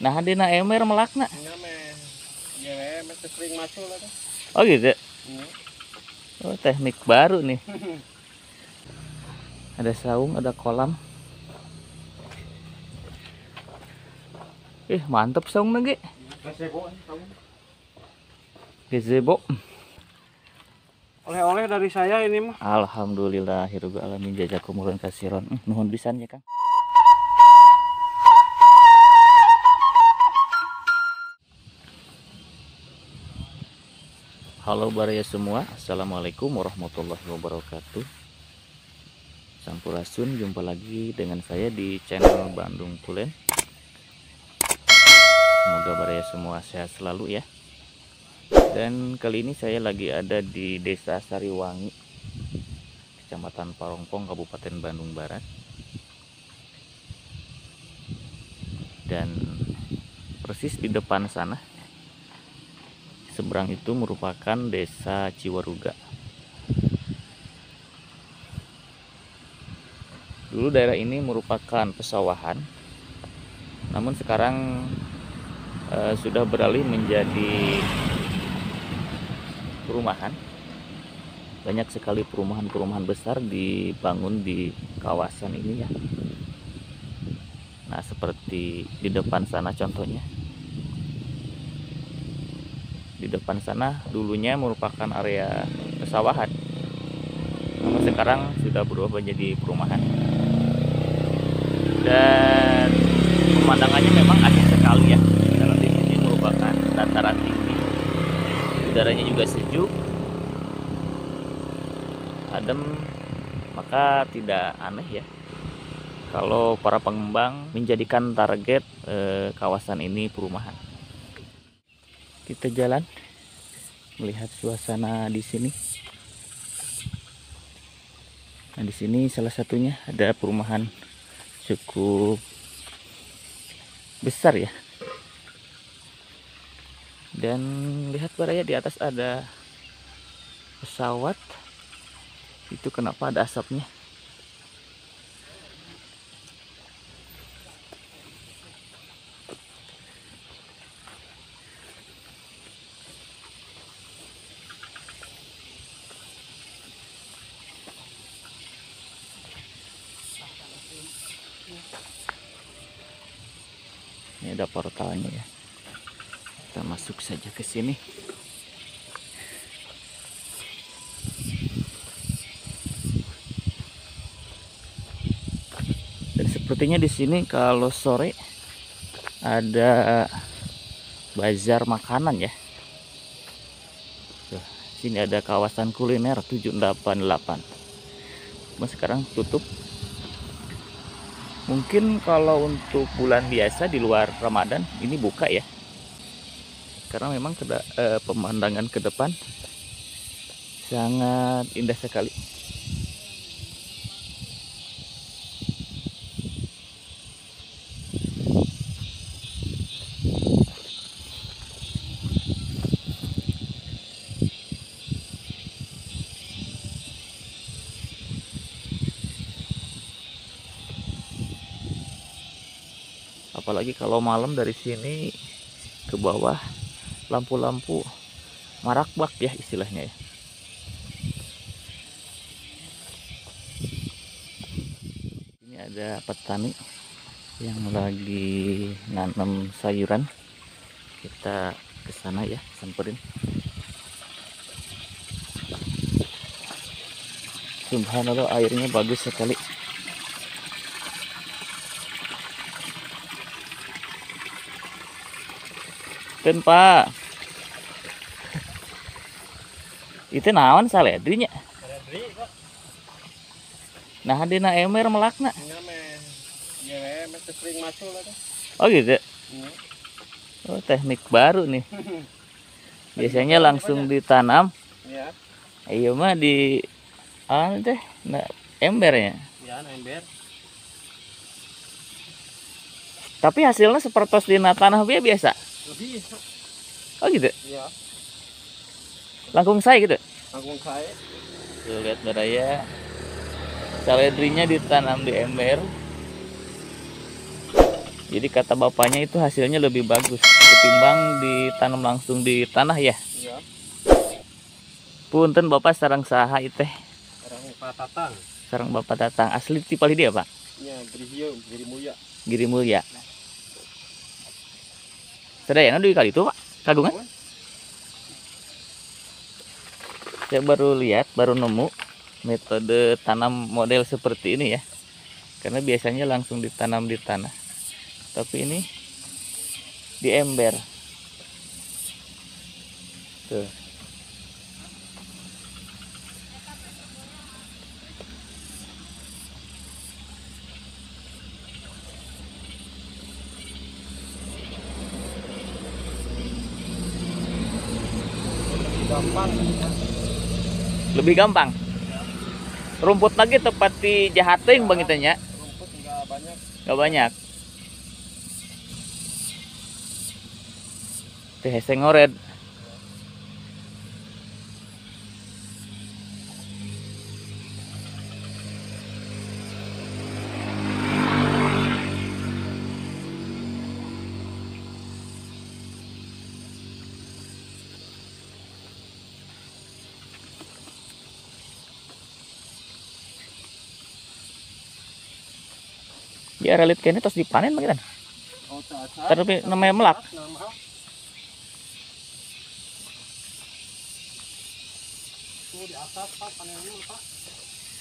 Nah, dina emer melakna. Ya. Oh gitu. Iya. Oh, teknik baru nih. Ada saung, ada kolam. Eh, mantep saung lagi. Gazebo tahu. Gazebo. Oleh-oleh dari saya ini mah. Alhamdulillah hiruga alamin jazakumullah kasiron. Hmm, nuhun pisan ya, Kang. Halo baraya semua, Assalamualaikum warahmatullahi wabarakatuh. Sampurasun, jumpa lagi dengan saya di channel Bandung Tulen Semoga baraya semua sehat selalu ya. Dan kali ini saya lagi ada di desa Sariwangi Kecamatan Parongpong, Kabupaten Bandung Barat. Dan persis di depan sana seberang itu merupakan desa Ciwaruga. Dulu daerah ini merupakan pesawahan, namun sekarang eh, sudah beralih menjadi perumahan. Banyak sekali perumahan-perumahan besar dibangun di kawasan ini ya. Nah, seperti di depan sana contohnya di depan sana dulunya merupakan area pesawahan. Namun sekarang sudah berubah menjadi perumahan. Dan pemandangannya memang asik sekali ya. Karena di sini merupakan dataran tinggi. Udaranya juga sejuk. Adem. Maka tidak aneh ya. Kalau para pengembang menjadikan target eh, kawasan ini perumahan kita jalan melihat suasana di sini. Nah, di sini salah satunya ada perumahan cukup besar ya. Dan lihat baraya di atas ada pesawat. Itu kenapa ada asapnya? Ini ada portalnya ya. Kita masuk saja ke sini. Dan sepertinya di sini kalau sore ada bazar makanan ya. Tuh, sini ada kawasan kuliner 788. Cuma sekarang tutup Mungkin kalau untuk bulan biasa di luar Ramadan ini buka ya. Karena memang keda, eh, pemandangan ke depan sangat indah sekali. Kalau malam dari sini ke bawah lampu-lampu marakbak ya istilahnya ya. Ini ada petani yang lagi nanam sayuran. Kita ke sana ya samperin. Subhanallah airnya bagus sekali Ten Pak. Itu naon saledrinya? Saledri kok. Nah, dina emer melakna. Iya. Ya tuh. Oh gitu. Iya. Oh, teknik baru nih. Biasanya langsung ditanam. Iya. Iya mah di ah teh nah, embernya. Ya ember. Tapi hasilnya seperti di tanah biasa. Lebih. Oh gitu. Iya. Langkung saya gitu. Tanggung saya. Tuh lihat beraya. Saledrinya ditanam di ember. Jadi kata bapaknya itu hasilnya lebih bagus ketimbang ditanam langsung di tanah ya. Iya. Punten bapak sarang saha itu teh. Orang patatang. Sarang bapak datang asli Pali dia pak. Ya, Grisio, Giri Mulia. Giri Mulia. Sedayana di kali itu pak kagungan. Saya baru lihat baru nemu metode tanam model seperti ini ya. Karena biasanya langsung ditanam di tanah. Tapi ini di ember. Tuh. Lebih gampang. Rumput lagi tepat di jahating bang itanya. Rumput nggak banyak. Gak banyak. Teh ngored. Biar relit kene terus dipanen bang Itan. Oh. Tapi namanya melak. Di.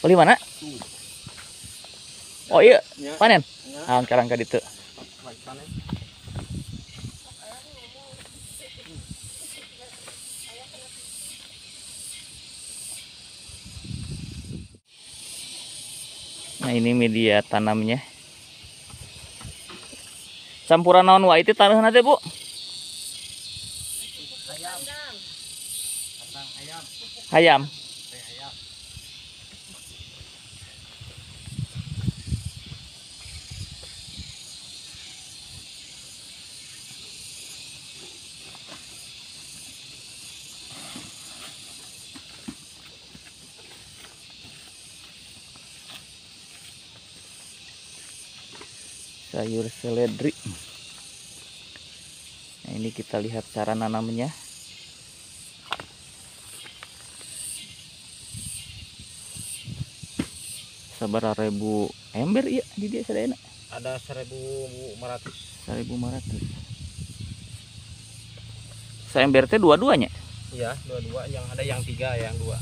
Beli mana? Oh iya, Ya. panen. Ya. Ah, sekarang. Baik panen. Nah, ini media tanamnya. Campuran naon wa itu tanah nanti, Bu? Hayam. Teh ayam. sayur seledri. Ini kita lihat cara nanamnya. Sabar ribu ember iya di dia. Ada 1500. 1500. Saember teh dua-duanya. Iya, dua-dua. Yang ada yang tiga, yang dua.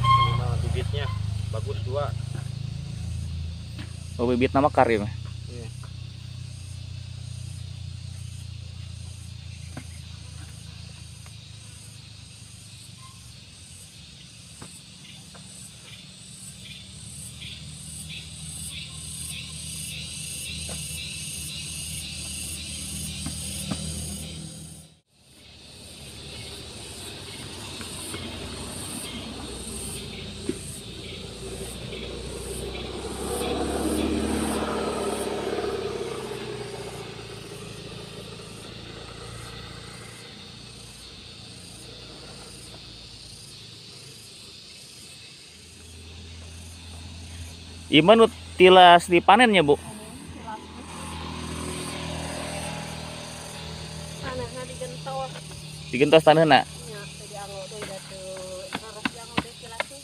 Lima bibitnya bagus dua. Oh, bibit nama karim. Iman nu tilas dipanennya, Bu. Tanahnya digentos. Digentos tanahna. Nya, jadi anggo deui da teu ngaras di anggo deui kilasnya.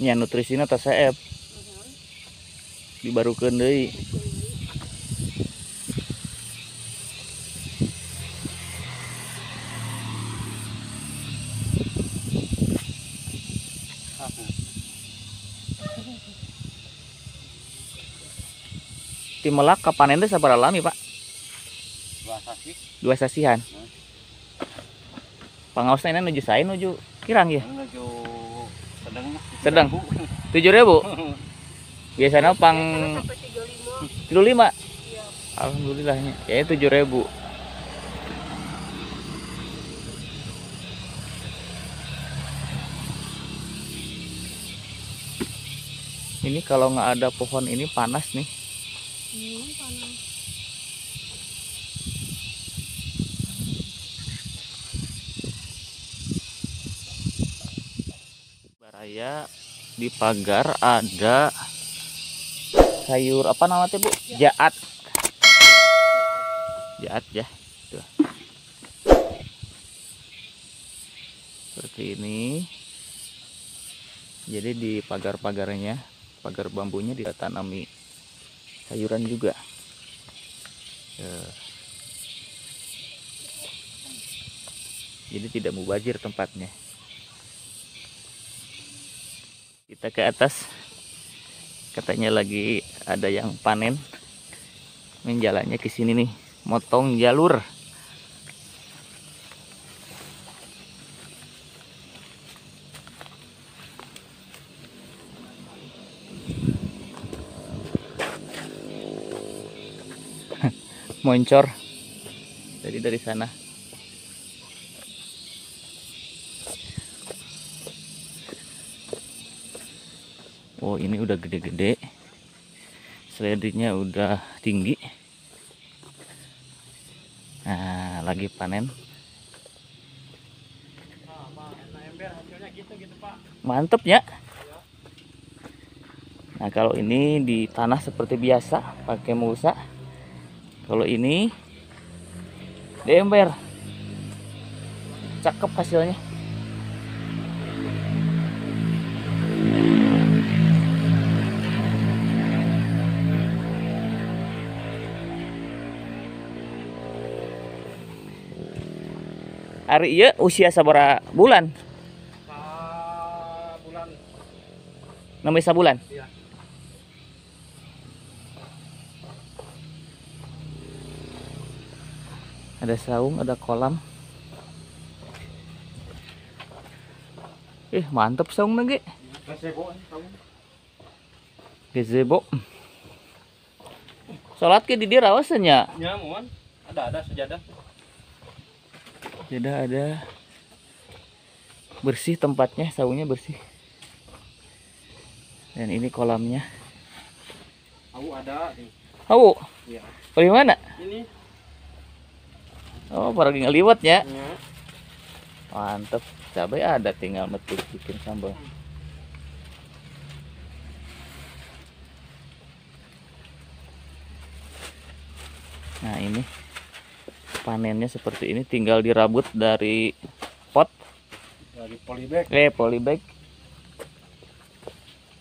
Nya nutrisina teh saeb Mhm. dibarukeun deui. Ti melak kapanen teh sabaraha lami, Pak? Dua sasi. Dua sasihan. Pangaosna ini nuju sae nuju kirang ya. Menuju sedang. Sedang. 7000. Biasanya pang Biasanya sampai 35. 35. Iya. Alhamdulillahnya. Ya 7000. Ini kalau nggak ada pohon ini panas nih. Baraya di pagar ada sayur apa namanya bu? Jaat. Jaat ya. Tuh. seperti ini. Jadi di pagar-pagarnya pagar bambunya ditanami sayuran juga. Tuh. jadi tidak mubazir tempatnya. Kita ke atas. Katanya lagi ada yang panen. Menjalannya ke sini nih. Motong jalur moncor. Jadi dari sana. Oh ini udah gede-gede. Seledrinya udah tinggi. Nah lagi panen. Mantep ya. Nah kalau ini di tanah seperti biasa Pakai mulsa Kalau ini Di ember Cakep hasilnya. Hari iya usia sabara bulan. Sa bulan. Namanya sabulan? Iya. Ada saung ada kolam. Eh mantep saung lagi Gazebo sholat ke di dia rawasannya Ya, mohon. Ada ada sejadah. tidak ada. Bersih tempatnya saungnya bersih. Dan ini kolamnya. Tahu ada nih. Iya. bagaimana? Ini oh pergi ngeliwat ya ya. mantep cabai ada tinggal metik bikin sambal nah ini panennya seperti ini tinggal dirabut dari pot dari polybag. eh polybag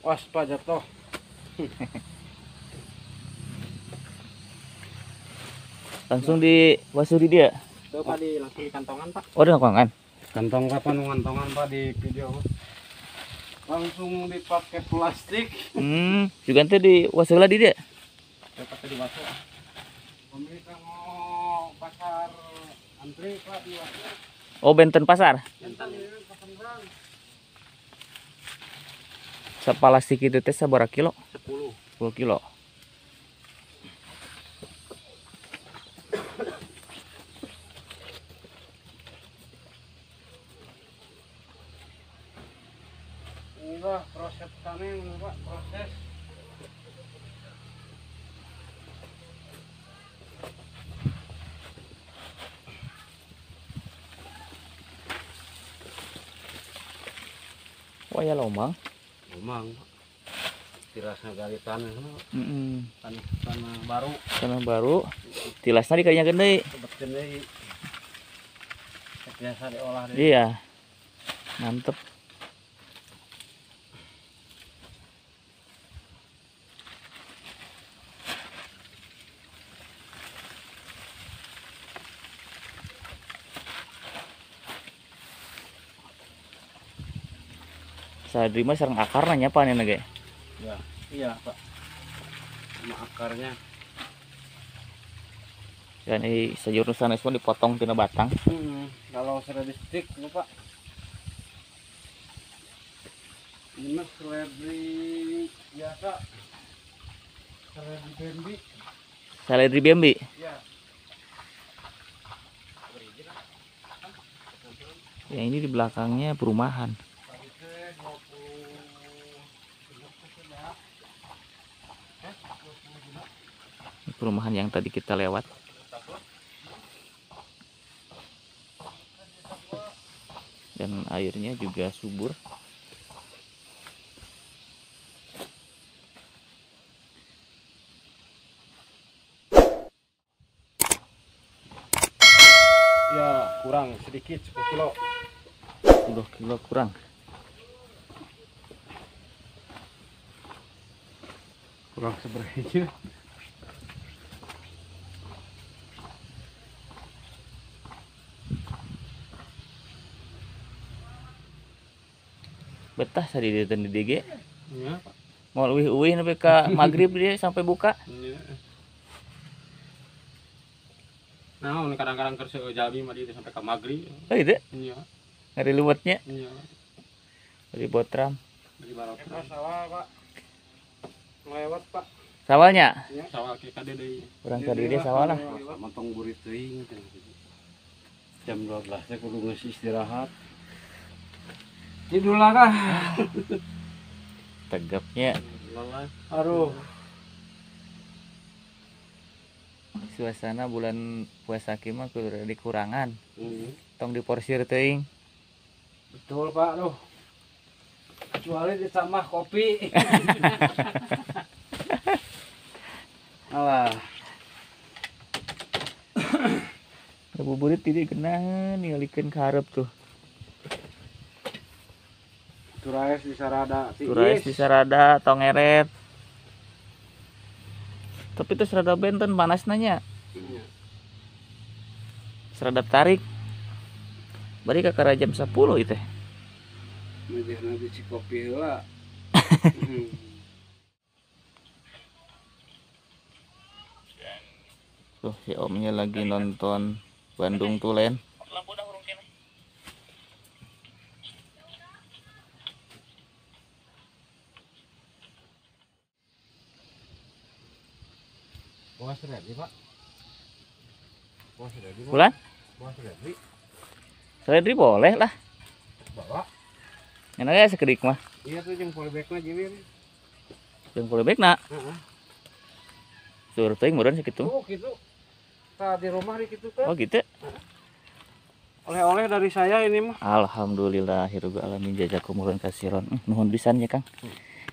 Was Pak jatuh. langsung di wasuri dia Itu Pak di langsung di kantongan Pak. oh ada kan Kantong kapan kantongan Pak di video. Langsung dipakai plastik. hmm juga nanti di wasula di dia Saya pakai di wasu. Pemerintah mau pasar antri Pak di wasu. oh benten pasar bang. sepalastik itu teh sabara kilo 10. 10 kilo Inilah proses panen Pak, proses. Wah ya lomang Memang tirasnya dari tanah Mm-mm. tanah, tanah baru. Tanah baru. Tilasnya di kayaknya gede dari biasa diolah deh. iya. Mantep saya terima sarang akar nanya apa nih nage Ya, iya pak. Sama akarnya. dan ini sayur nusana semua dipotong tina batang Hmm, kalau di stick itu pak. Ini mah seledri biasa. Seledri bambi. seledri bambi Ya. ya ini di belakangnya perumahan perumahan yang tadi kita lewat. Dan airnya juga subur. Ya kurang sedikit 10 kilo. 10 kilo kurang. Kurang seberapa ya. Betah tadi di di DG ya pak mau uih uih sampai ke maghrib dia sampai buka Iya. Nah, kadang-kadang kerja jabi mah dia sampai ke maghrib. oh gitu Iya, ngari luwetnya iya. dari botram Dari barat. sawah, Pak. Lewat, Pak. sawalnya Ya, sawah ke kade deui. kurang tadi dia sawal lah Motong burit teuing Jam 12 teh kudu geus istirahat. Tidur lah tegapnya Aduh. suasana bulan puasa ki mah kudu ada dikurangan Hmm. tong diporsir teuing Betul, Pak, loh. Kecuali ditambah kopi. Alah. ngabuburit tadi kena ningalikeun ka hareup tuh Turais di sarada tiis. turais bisa rada tong eret tapi itu serada benten panas nanya Iya. serada tarik bari ka kara jam 10 itu Mejeh nanti si kopi heula. tuh si omnya lagi nonton Bandung Tulen Bos ready, Pak. Bos ready, bulan Bos ready. Seledri boleh lah Bawa. enak ya sekedik mah Iya tuh jeung polybagna jiwir. yang baik nak Heeh. suruh teuing meureun sakitu Oh, gitu. Tah di rumah di kitu kan. oh gitu Oleh-oleh dari saya ini mah. Alhamdulillahirabbil alamin jazakumullah kasiron Eh, nuhun pisan ya Kang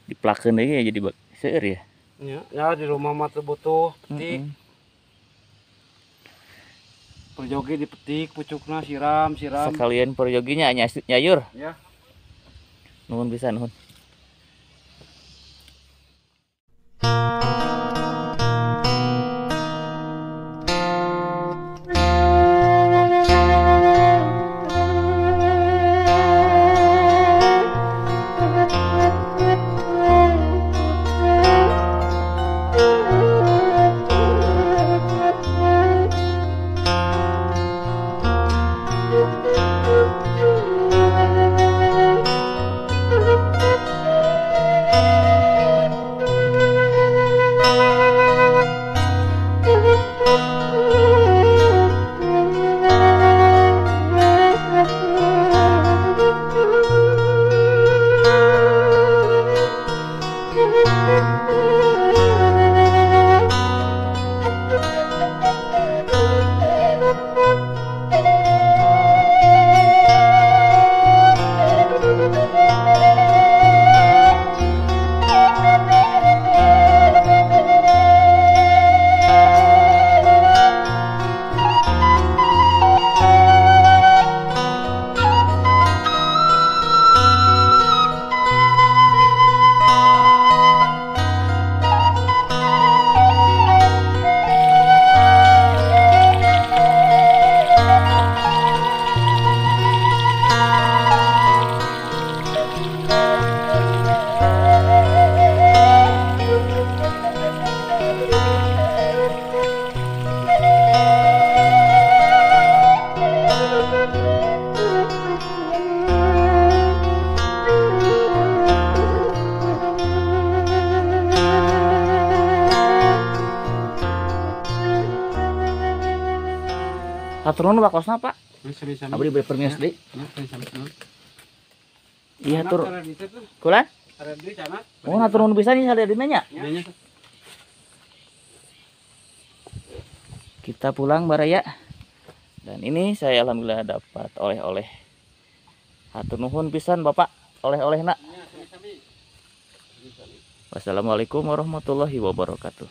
diplakeun deui ya jadi seueur ya Ya, ya di rumah mah butuh petik. Mm-mm. Perjogi dipetik, pucukna siram, siram. sekalian perjoginya nyayur Ya. nuhun pisan nuhun Hatur nuhun bakosna Pak. Wis sami-sami. Abdi beli permias deui. Ya, sami-sami. Iya di. Kulan? Di sana. Oh hatur nuhun pisan nih sadayana nya. Dianya. Kita pulang baraya. Dan ini saya alhamdulillah dapat oleh-oleh. Hatur nuhun pisan Bapak. Oleh-oleh nak. Ya, sami-sami. Wassalamualaikum warahmatullahi wabarakatuh.